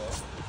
though.